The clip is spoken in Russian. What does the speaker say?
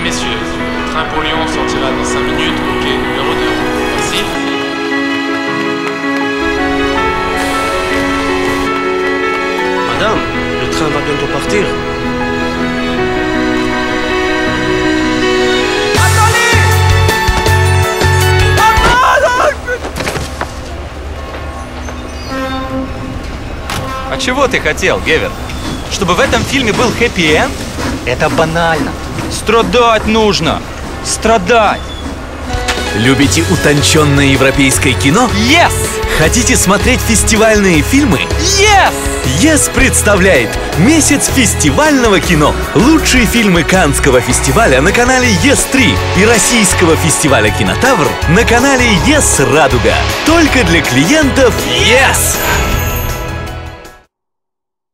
et messieurs, le train pour Lyon sortira dans 5 minutes au quai numéro 2. Merci. Madame, le train va bientôt partir. А чего ты хотел, Гевер? Чтобы в этом фильме был хэппи-энд? Это банально. Страдать нужно. Страдать. Любите утонченное европейское кино? Yes! Хотите смотреть фестивальные фильмы? Yes! Yes представляет Месяц фестивального кино Лучшие фильмы Канского фестиваля на канале Yes 3 И Российского фестиваля Кинотавр на канале Yes Радуга Только для клиентов Yes!